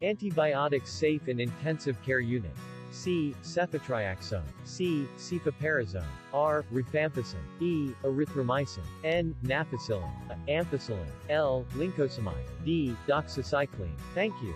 Antibiotics safe in intensive care unit. C. Ceftriaxone. C. Cefoperazone. R. Rifampicin. E. Erythromycin. N. Nafcillin. A. Ampicillin. L. Lincosamide. D. Doxycycline. Thank you.